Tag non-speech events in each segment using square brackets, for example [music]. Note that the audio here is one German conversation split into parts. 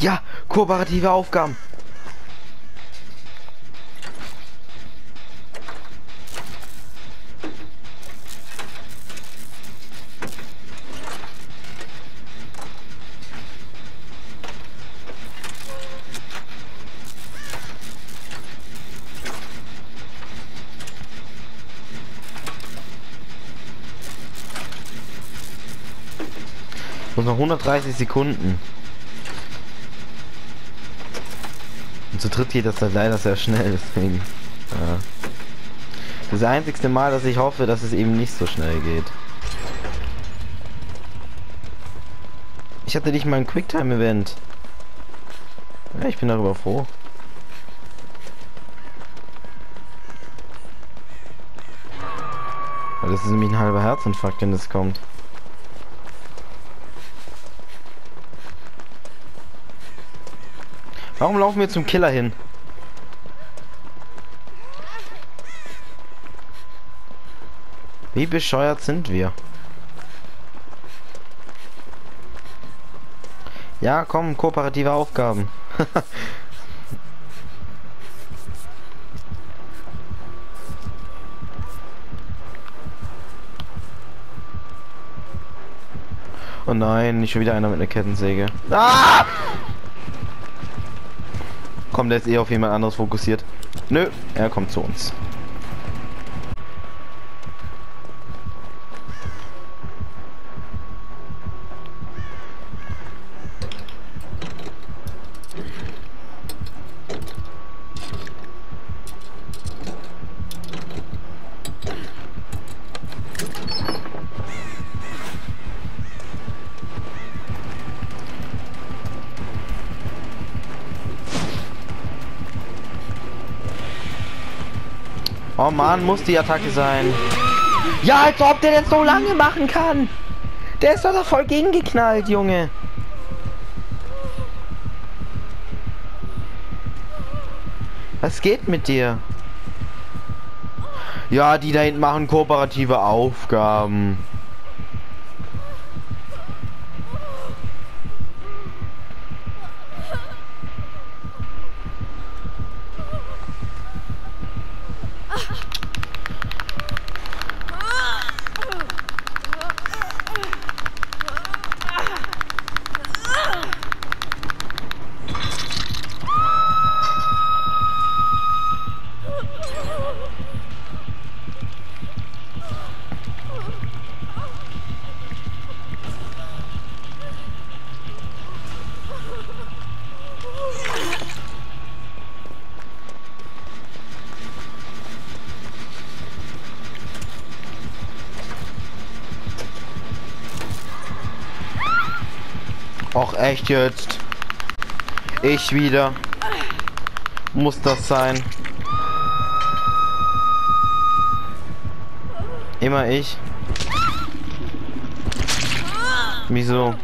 Ja, kooperative Aufgaben. Muss noch 130 Sekunden. Und zu dritt geht das dann leider sehr schnell, deswegen. Ja. Das einzigste Mal, dass ich hoffe, dass es eben nicht so schnell geht. Ich hatte nicht mal ein Quicktime-Event. Ja, ich bin darüber froh. Das ist nämlich ein halber Herzinfarkt, wenn das kommt. Warum laufen wir zum Killer hin? Wie bescheuert sind wir? Ja, komm, kooperative Aufgaben. [laughs] oh nein, nicht schon wieder einer mit einer Kettensäge. Ah! Komm, der ist eh auf jemand anderes fokussiert. Nö, er kommt zu uns. Oh man, muss die Attacke sein. Ja, als ob der das so lange machen kann. Der ist doch da voll gegengeknallt, Junge. Was geht mit dir? Ja, die da hinten machen kooperative Aufgaben. Echt jetzt? Ich wieder. Muss das sein? Immer ich. Wieso?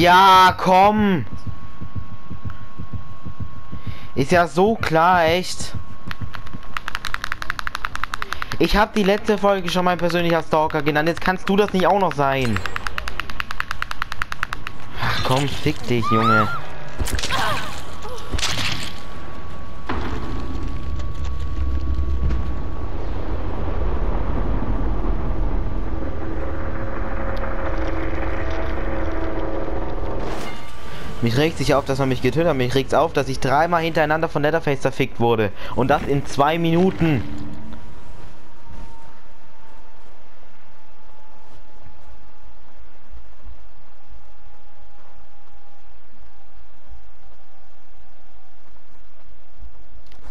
Ja, komm. Ist ja so klar, echt. Ich habe die letzte Folge schon mein persönlicher Stalker genannt. Jetzt kannst du das nicht auch noch sein. Ach komm, fick dich, Junge. Mich regt sich auf, dass man mich getötet hat. Mich regt auf, dass ich dreimal hintereinander von Leatherface zerfickt wurde. Und das in zwei Minuten.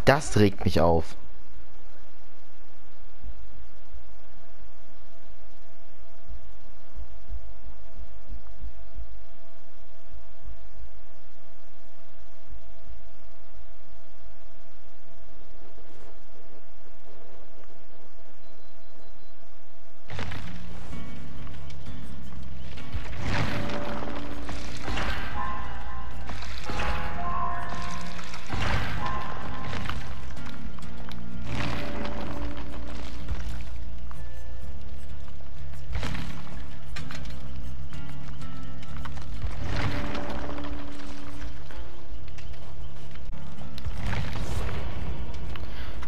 Das regt mich auf.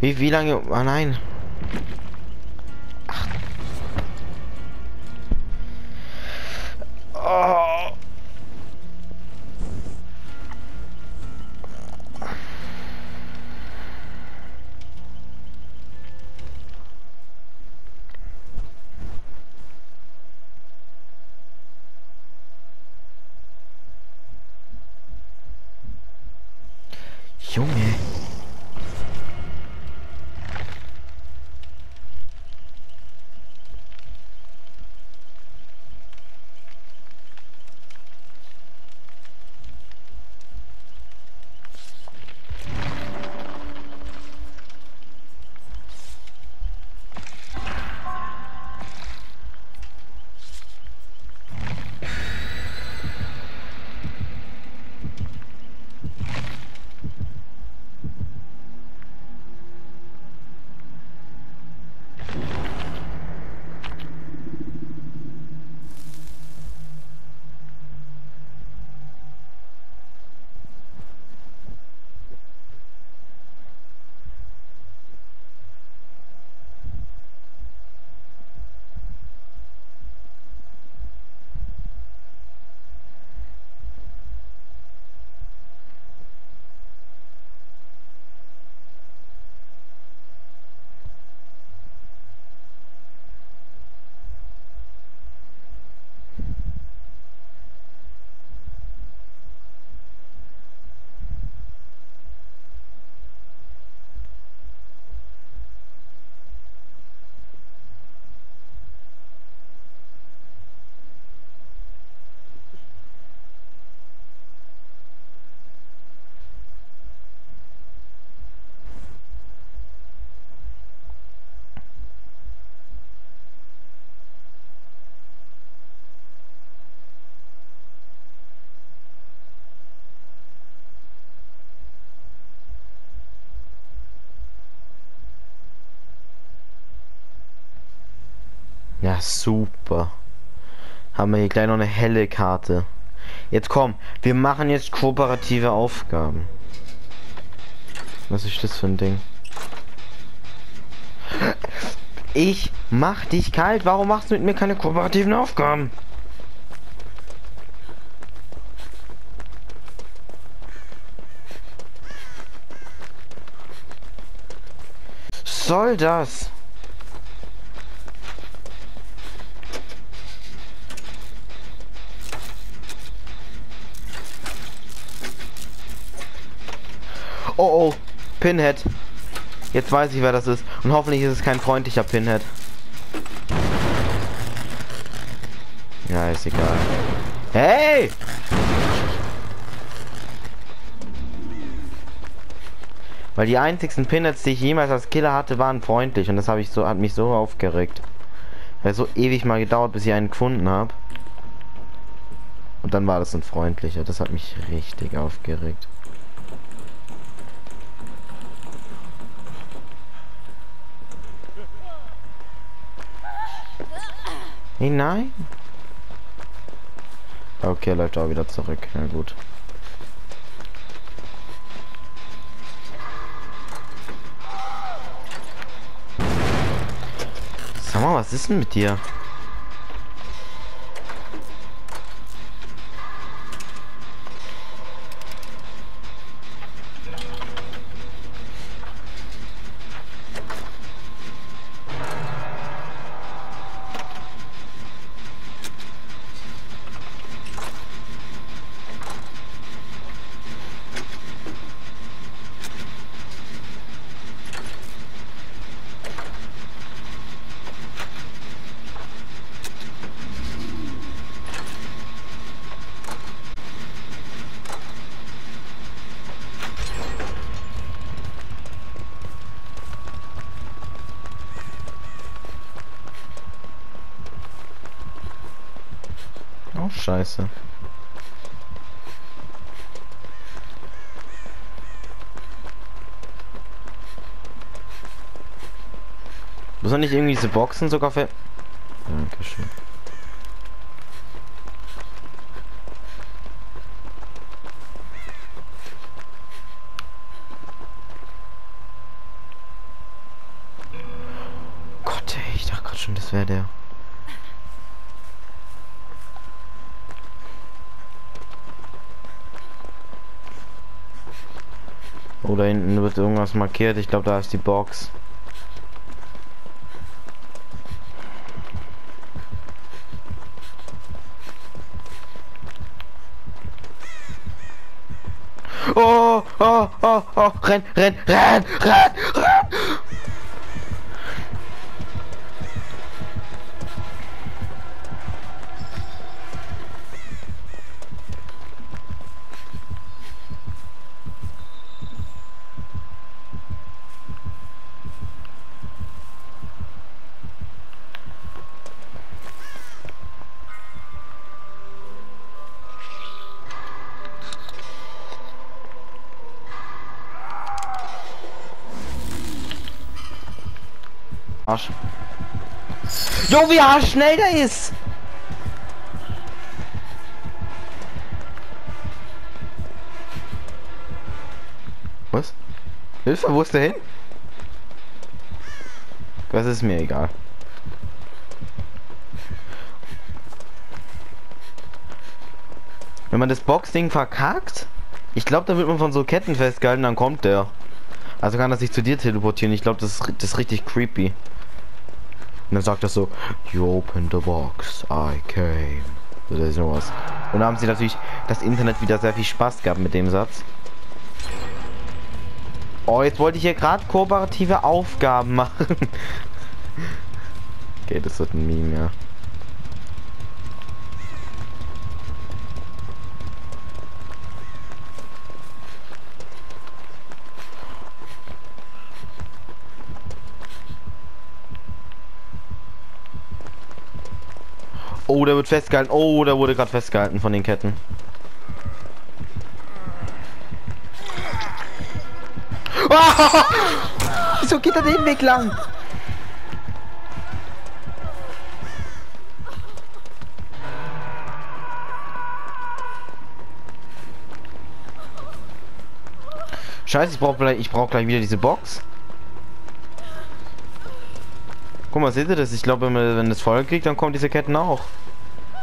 Wie, wie lange? Oh nein. Ach. Oh. Junge. Ja, super. Haben wir hier gleich noch eine helle Karte. Jetzt komm, wir machen jetzt kooperative Aufgaben. Was ist das für ein Ding? Ich mach dich kalt. Warum machst du mit mir keine kooperativen Aufgaben? Soll das? Oh oh, Pinhead. Jetzt weiß ich, wer das ist. Und hoffentlich ist es kein freundlicher Pinhead. Ja, ist egal. Hey! Weil die einzigsten Pinheads, die ich jemals als Killer hatte, waren freundlich. Und das habe ich so, hat mich so aufgeregt. Weil so ewig mal gedauert, bis ich einen gefunden habe. Und dann war das ein freundlicher. Das hat mich richtig aufgeregt. Nein. Okay, läuft auch wieder zurück. Na gut. Sag mal, was ist denn mit dir? Scheiße. Muss man nicht irgendwie diese Boxen sogar für... Dankeschön. Ich dachte gerade schon, das wäre der. Da hinten wird irgendwas markiert. Ich glaube, da ist die Box. Oh, oh, oh, oh, renn, renn, renn, renn, renn. Arsch. Jo, wie schnell der ist! Was? Hilfe, wo ist der hin? Das ist mir egal. Wenn man das Boxding verkackt, ich glaube, da wird man von so Ketten festgehalten, dann kommt der. Also kann er sich zu dir teleportieren. Ich glaube, das, ist, das ist richtig creepy. Und dann sagt er so, You open the box, I came. Oder sowas. Und da haben sie natürlich das Internet wieder sehr viel Spaß gehabt mit dem Satz. Oh, jetzt wollte ich hier gerade kooperative Aufgaben [laughs] machen. okay, das wird ein Meme, ja. Oh, der wird festgehalten. Oh, der wurde gerade festgehalten von den Ketten. Oh! Wieso geht er den Weg lang? Scheiße, ich brauche gleich, ich brauche gleich wieder diese Box. Guck mal, seht ihr das? Ich glaube, wenn, wenn das Feuer kriegt, dann kommen diese Ketten auch.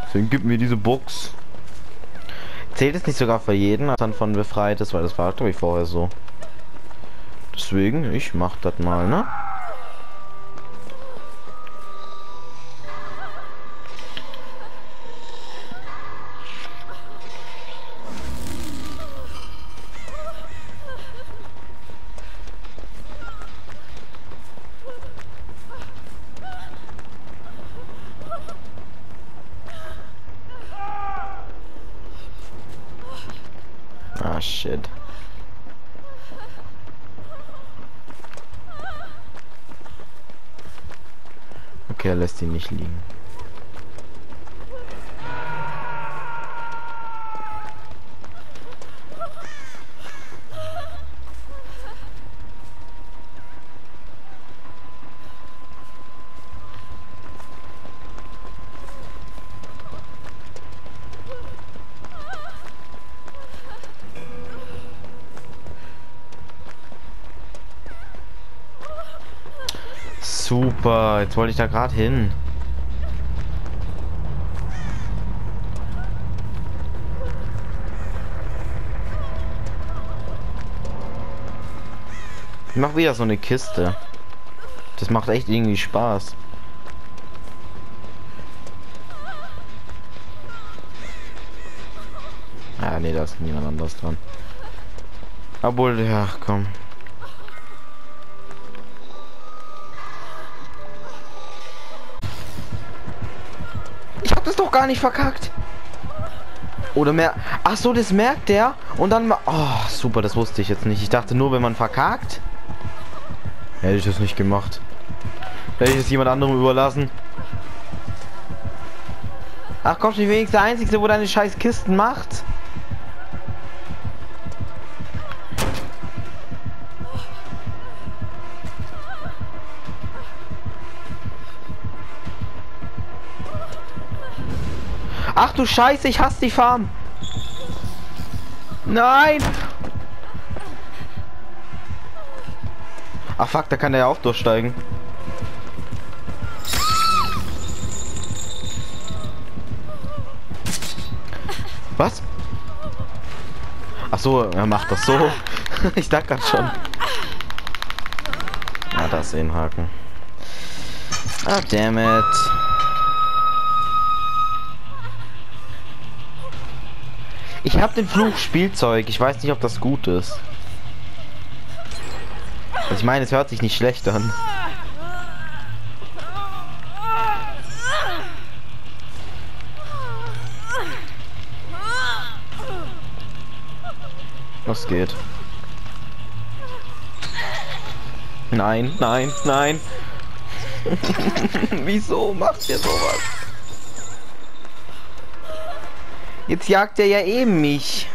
Deswegen gib mir diese Box. Zählt es nicht sogar für jeden, dann von befreit ist, weil das war, glaube ich, vorher so. Deswegen, ich mach das mal, ne? Lässt ihn nicht liegen. Super, jetzt wollte ich da gerade hin. Ich mach wieder so eine Kiste. Das macht echt irgendwie Spaß. Ah, nee, da ist niemand anders dran. Obwohl, ja, komm. Gar nicht verkackt. Oder mehr. Ach so, das merkt der und dann. Oh, super, das wusste ich jetzt nicht. Ich dachte nur, wenn man verkackt. Hätte ich das nicht gemacht. Hätte ich es jemand anderem überlassen. Ach komm, ich wenigstens der Einzige, wo deine scheiß Kisten macht. Ach du Scheiße, ich hasse die Farm. Nein! Ach fuck, da kann der ja auch durchsteigen. Was? Ach so, er macht das so. [laughs] ich dachte gerade schon. Ah, da ist eh ein Haken. Ah, damn it. Ich habe den Fluch Spielzeug. Ich weiß nicht, ob das gut ist. Also ich meine, es hört sich nicht schlecht an. Was geht? Nein, nein, nein. [laughs] Wieso macht ihr sowas? Jetzt jagt er ja eben mich.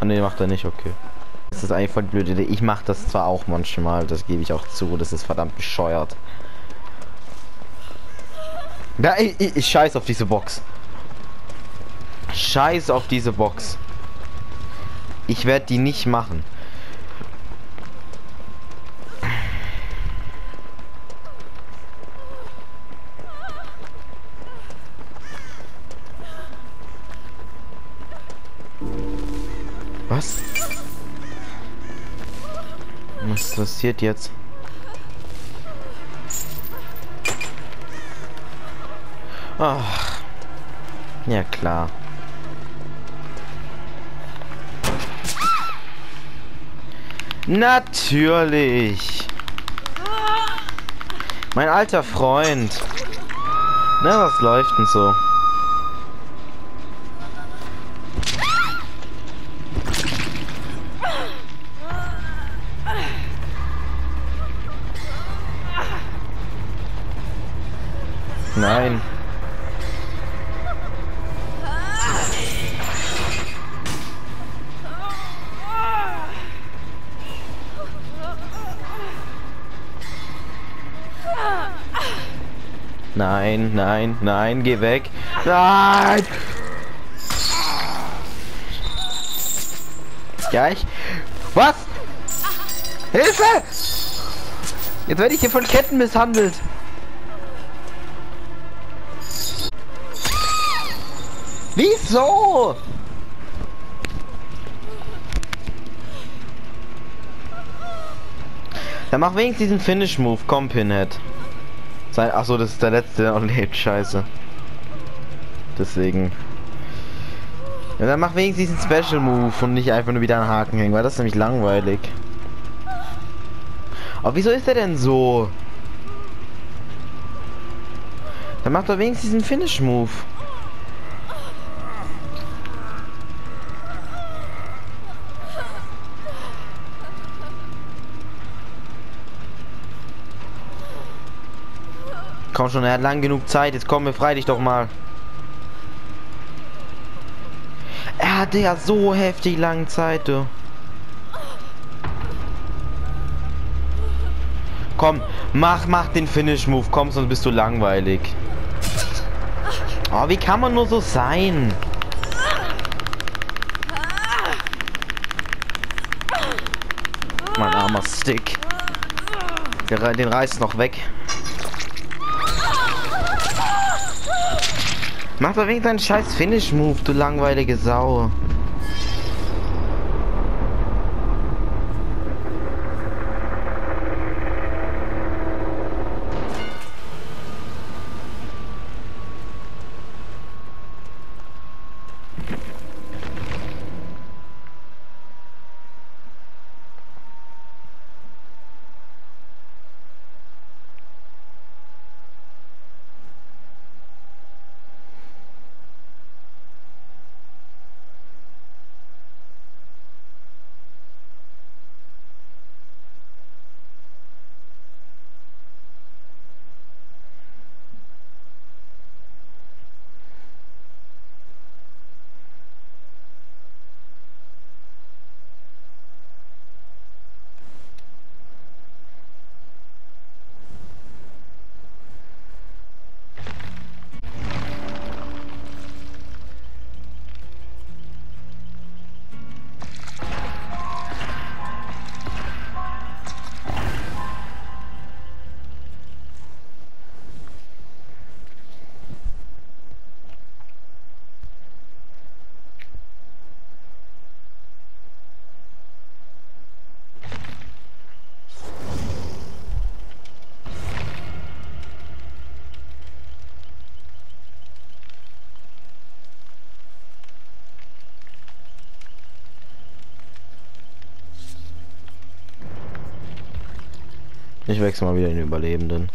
Ah ne, macht er nicht, okay. Das ist eigentlich voll blöd. Ich mache das zwar auch manchmal, das gebe ich auch zu. Das ist verdammt bescheuert. Ja, ich, ich, ich scheiß auf diese Box. Scheiß auf diese Box. Ich werde die nicht machen. Was? Was passiert jetzt? Ach. Ja klar. Natürlich. Mein alter Freund. Na, was läuft denn so? Nein, geh weg. Nein! Ja, ich... Was? Hilfe! Jetzt werde ich hier von Ketten misshandelt. Wieso? Dann mach wenigstens diesen Finish-Move. Komm, Pinhead. Sein, achso, das ist der letzte, der noch lebt. Scheiße. Deswegen. Ja, dann mach wenigstens diesen Special Move und nicht einfach nur wieder einen Haken hängen, weil das ist nämlich langweilig. Aber wieso ist er denn so? Dann macht er wenigstens diesen Finish Move. Komm schon, er hat lang genug Zeit. Jetzt komm, befrei dich doch mal. Er hatte ja so heftig lange Zeit, du. Komm, mach, mach den Finish-Move. Komm, sonst bist du langweilig. Oh, wie kann man nur so sein? Mein armer Stick. Der, den reißt noch weg. Mach doch wegen deinen scheiß Finish-Move, du langweilige Sau. Ich wechsle mal wieder den Überlebenden.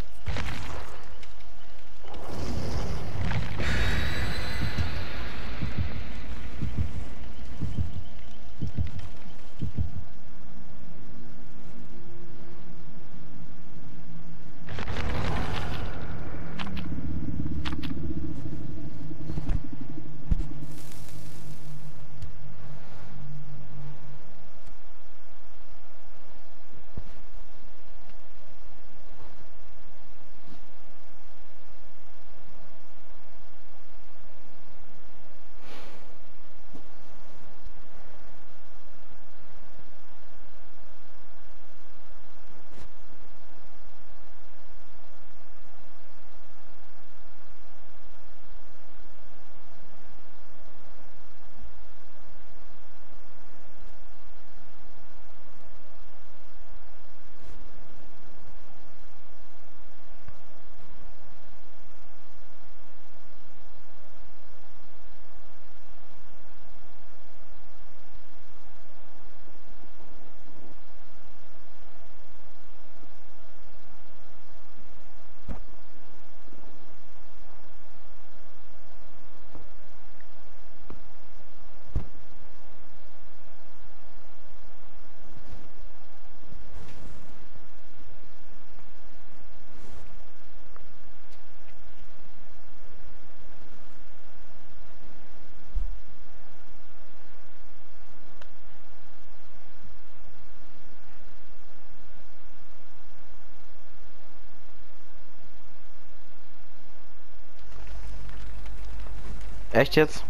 Echt jetzt?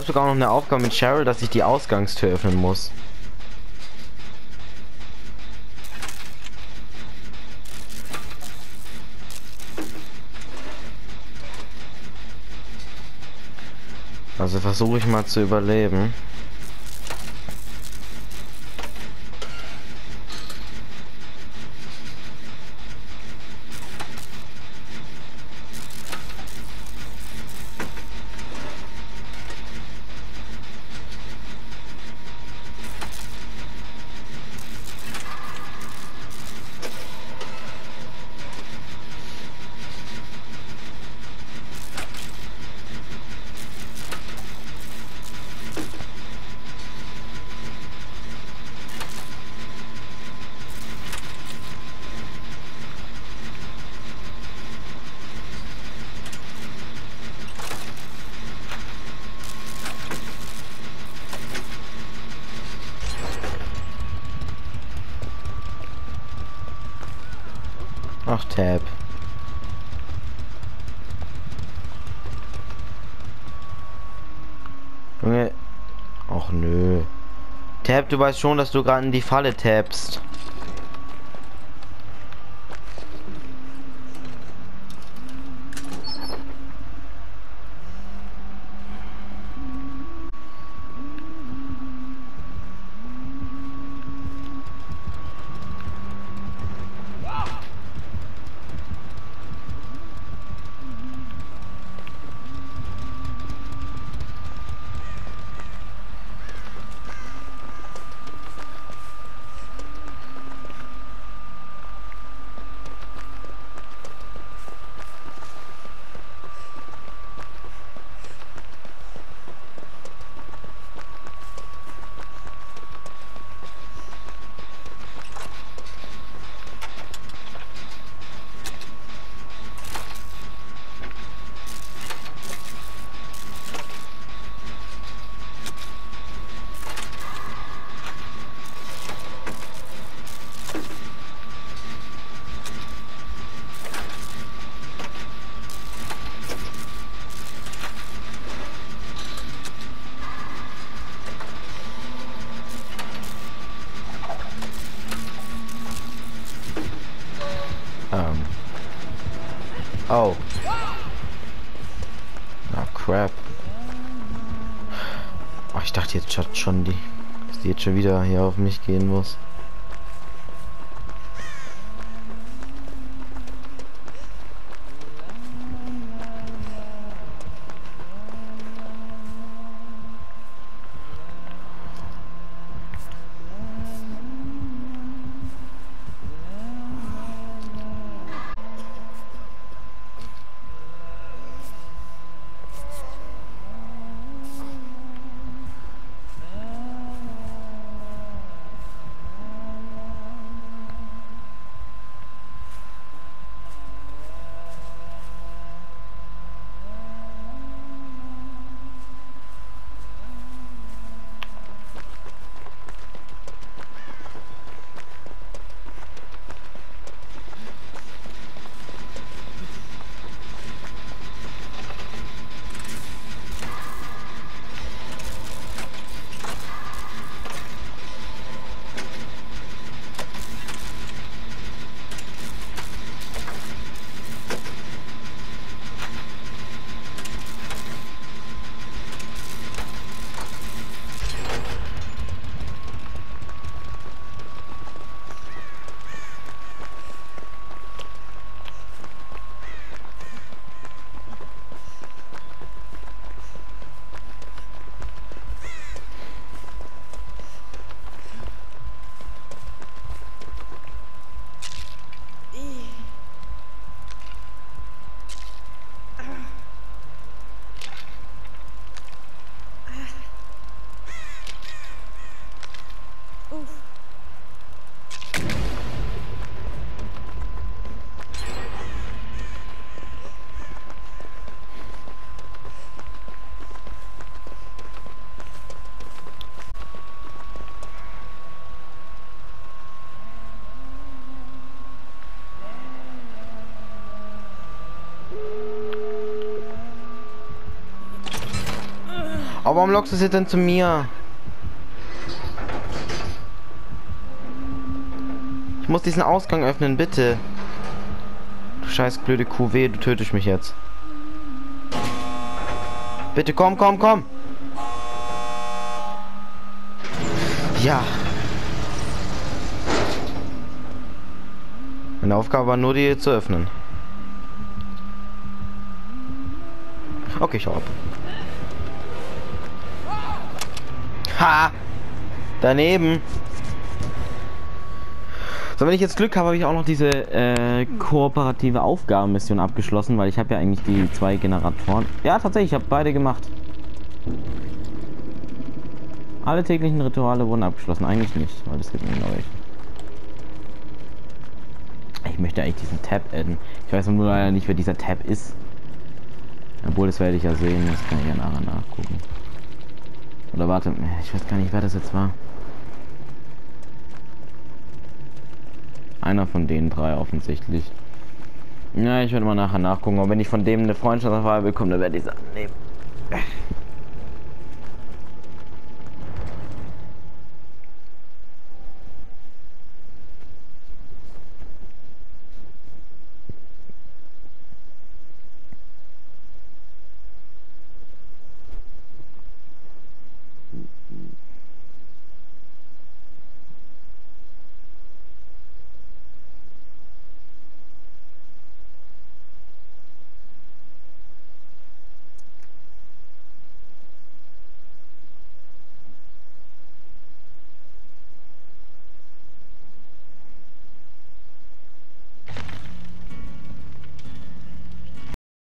Habe sogar noch eine Aufgabe mit Cheryl, dass ich die Ausgangstür öffnen muss. Also versuche ich mal zu überleben. Ach, Tab. Junge. Ach nö. Tab, du weißt schon, dass du gerade in die Falle tabst. Schon wieder hier auf mich gehen muss. Aber warum lockst du sie denn zu mir? Ich muss diesen Ausgang öffnen, bitte. Du scheiß blöde weh, du tötest mich jetzt. Bitte komm, komm, komm. Ja. Meine Aufgabe war nur, die zu öffnen. Okay, ich hau ab. Ha! Daneben. So, wenn ich jetzt Glück habe, habe ich auch noch diese äh, kooperative Aufgabenmission abgeschlossen, weil ich habe ja eigentlich die zwei Generatoren. Ja, tatsächlich, ich habe beide gemacht. Alle täglichen Rituale wurden abgeschlossen. Eigentlich nicht, weil das gibt mir neu. Ich möchte eigentlich diesen Tab adden. Ich weiß nur leider nicht, wer dieser Tab ist. Obwohl, das werde ich ja sehen. Das kann ich ja nachher nachgucken. Warte, ich weiß gar nicht, wer das jetzt war. Einer von den drei offensichtlich. Ja, ich werde mal nachher nachgucken. Und wenn ich von dem eine Freundschaftsanfrage bekomme, dann werde ich es annehmen.